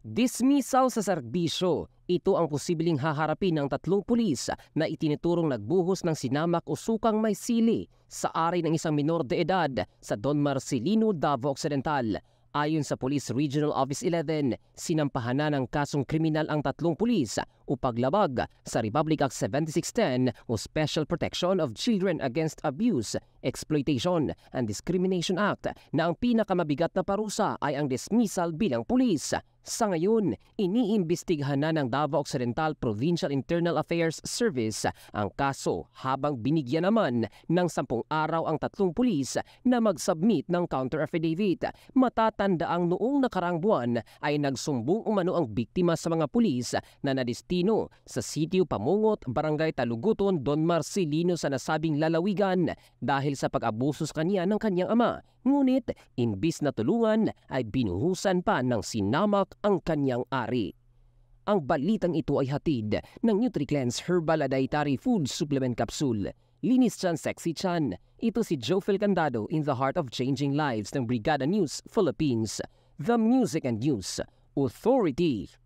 Dismissal sa serbisyo. Ito ang posibleng haharapin ng tatlong pulis na itinuturong nagbuhos ng sinamak o sukang may sili sa ari ng isang minor de edad sa Don Marcelino, Davao Occidental. Ayon sa Police Regional Office 11, sinampahan na ng kasong kriminal ang tatlong pulis o paglabag sa Republic Act 7610 o Special Protection of Children Against Abuse, Exploitation and Discrimination Act na ang pinakamabigat na parusa ay ang dismissal bilang pulis. Sa ngayon, iniimbestigahan na ng Davao Occidental Provincial Internal Affairs Service ang kaso habang binigyan naman ng sampung araw ang tatlong pulis na mag-submit ng counter affidavit. Matatanda ang noong nakarang buwan ay nagsumbong umano ang biktima sa mga pulis na nadistino sa sitio Pamungot, Barangay Taluguton, Don Marcelino sa nasabing lalawigan dahil sa pag-abuso sa kanya ng kanyang ama. Ngunit, imbis na tulungan ay binuhusan pa ng sinamak ang kanyang ari. Ang balitang ito ay hatid ng NutriCleanse Herbal Dietary Food Supplement Capsule. Linis Chan Sexy Chan. Ito si Joe Candado in the heart of changing lives ng Brigada News Philippines. The Music and News Authority.